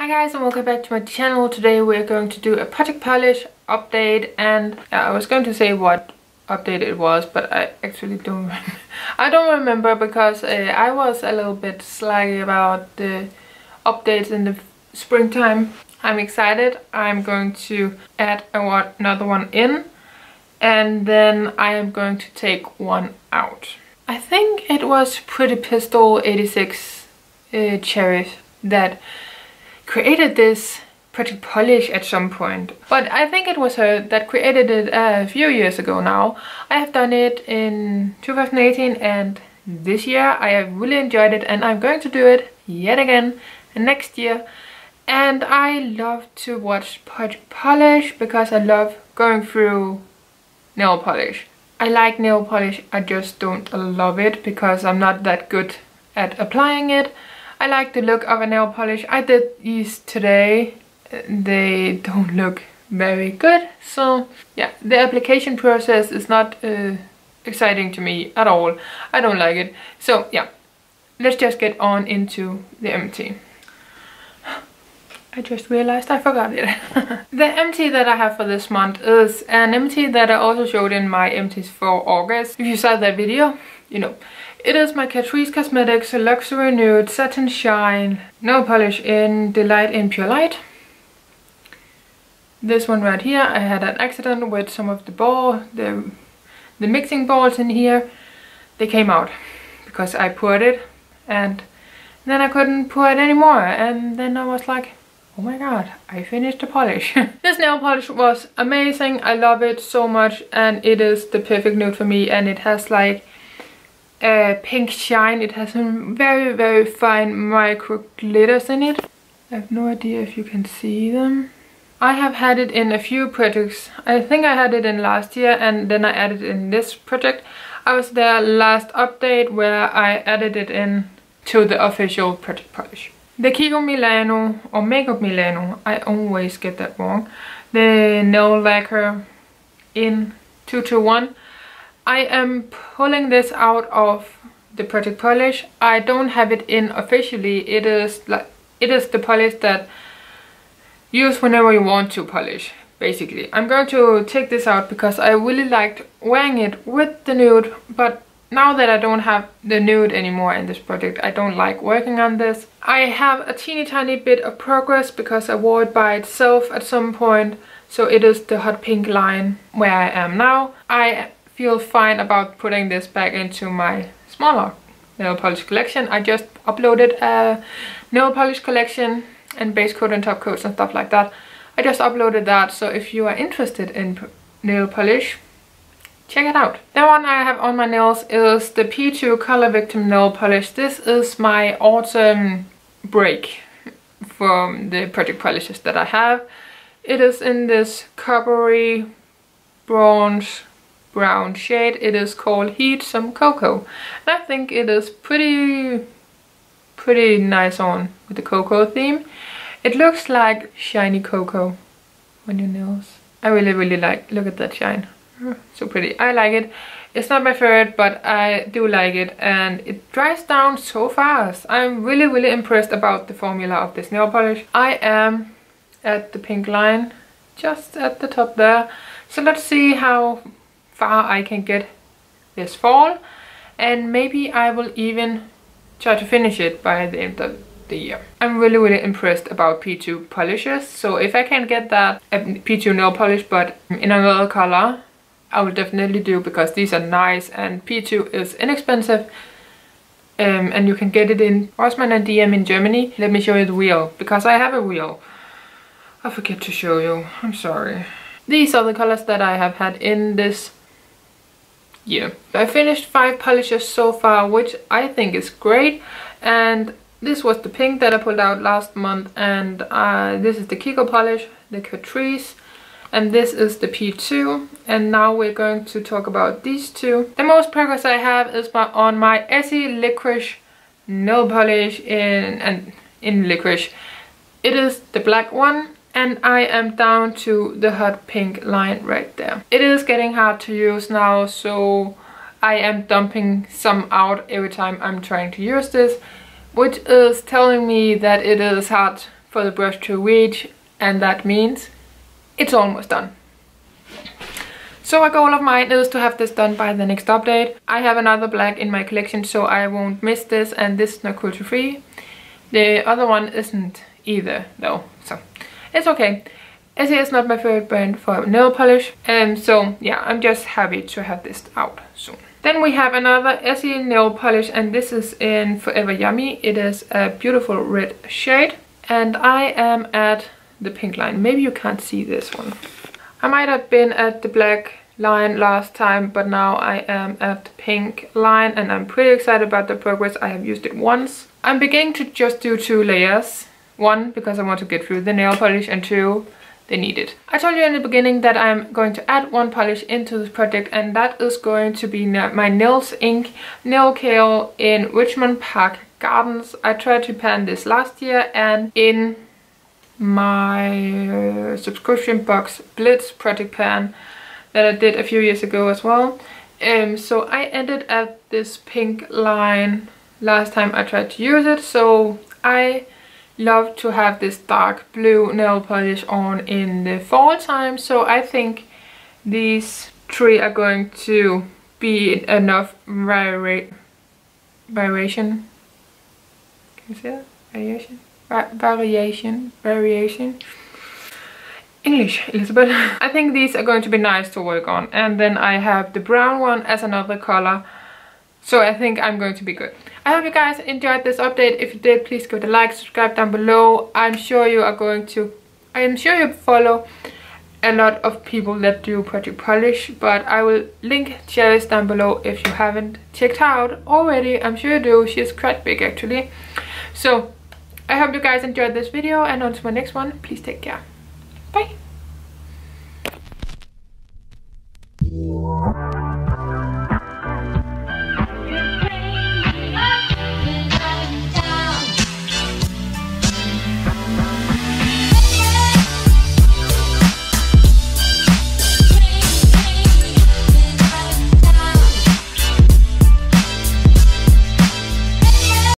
Hi guys and welcome back to my channel. Today we're going to do a project polish update and I was going to say what update it was but I actually don't. I don't remember because uh, I was a little bit slaggy about the updates in the springtime. I'm excited. I'm going to add another one in and then I am going to take one out. I think it was Pretty Pistol 86 uh, Cherrish that created this Project Polish at some point. But I think it was her that created it a few years ago now. I have done it in 2018 and this year I have really enjoyed it and I'm going to do it yet again next year. And I love to watch Project Polish because I love going through nail polish. I like nail polish, I just don't love it because I'm not that good at applying it. I like the look of a nail polish. I did these today. They don't look very good. So yeah, the application process is not uh, exciting to me at all. I don't like it. So yeah, let's just get on into the empty. I just realized I forgot it. the empty that I have for this month is an empty that I also showed in my empties for August. If you saw that video, you know. It is my Catrice Cosmetics Luxury Nude Satin Shine No Polish in Delight in Pure Light. This one right here, I had an accident with some of the ball, the, the mixing balls in here. They came out because I poured it and then I couldn't pour it anymore and then I was like oh my god i finished the polish this nail polish was amazing i love it so much and it is the perfect nude for me and it has like a pink shine it has some very very fine micro glitters in it i have no idea if you can see them I have had it in a few projects. I think I had it in last year and then I added in this project. I was there last update where I added it in to the official project polish. The Kiko Milano or Makeup Milano, I always get that wrong. The nail lacquer in 221. I am pulling this out of the Project Polish. I don't have it in officially. It is like it is the polish that use whenever you want to polish basically. I'm going to take this out because I really liked wearing it with the nude but now that I don't have the nude anymore in this project, I don't like working on this. I have a teeny tiny bit of progress because I wore it by itself at some point. So it is the hot pink line where I am now. I feel fine about putting this back into my smaller nail polish collection. I just uploaded a nail polish collection and base coat and top coats and stuff like that. I just uploaded that, so if you are interested in nail polish, check it out. The one I have on my nails is the P2 Color Victim Nail Polish. This is my autumn break from the project polishes that I have. It is in this coppery bronze brown shade. It is called Heat Some Cocoa. And I think it is pretty, pretty nice on with the cocoa theme. It looks like shiny cocoa on your nails. I really, really like, look at that shine so pretty. I like it. It's not my favorite, but I do like it and it dries down so fast. I'm really, really impressed about the formula of this nail polish. I am at the pink line, just at the top there. So let's see how far I can get this fall and maybe I will even try to finish it by the end of the year. I'm really really impressed about P2 polishes so if I can get that uh, P2 nail polish but in another color I will definitely do because these are nice and P2 is inexpensive um, and you can get it in Rossmann and DM in Germany. Let me show you the wheel because I have a wheel. I forget to show you, I'm sorry. These are the colors that I have had in this year. I finished five polishes so far which I think is great and this was the pink that I pulled out last month and uh, this is the Kiko polish, the Catrice and this is the P2 and now we're going to talk about these two. The most progress I have is my, on my Essie Licorice nail polish in, and in licorice. It is the black one and I am down to the hot pink line right there. It is getting hard to use now so I am dumping some out every time I'm trying to use this which is telling me that it is hard for the brush to reach and that means it's almost done. So a goal of mine is to have this done by the next update. I have another black in my collection so I won't miss this and this is not cruelty free. The other one isn't either though, so it's okay. Essie is not my favorite brand for nail polish and so yeah I'm just happy to have this out soon. Then we have another Essie nail polish and this is in Forever Yummy. It is a beautiful red shade and I am at the pink line. Maybe you can't see this one. I might have been at the black line last time but now I am at the pink line and I'm pretty excited about the progress. I have used it once. I'm beginning to just do two layers. One, because I want to get through the nail polish and two, they need it. I told you in the beginning that I'm going to add one polish into this project and that is going to be my Nails Inc Nail Kale in Richmond Park Gardens. I tried to pan this last year and in my uh, subscription box Blitz project pan that I did a few years ago as well. Um, so I ended at this pink line last time I tried to use it. So I love to have this dark blue nail polish on in the fall time. So I think these three are going to be enough vari variation. Can you see that? Variation? Va variation? Variation? English, Elisabeth. I think these are going to be nice to work on. And then I have the brown one as another color. So I think I'm going to be good. I hope you guys enjoyed this update. If you did, please give it a like, subscribe down below. I'm sure you are going to... I am sure you follow a lot of people that do Project Polish, but I will link Cherrish down below if you haven't checked out already. I'm sure you do. She's quite big actually. So I hope you guys enjoyed this video and on to my next one. Please take care. Bye.